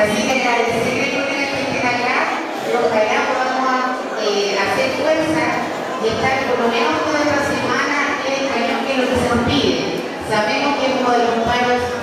Así que agradecerle por la generalidad, ojalá podamos eh, hacer fuerza y estar por lo menos toda esta semana en el que lo que se nos pide. Sabemos que es uno de los paros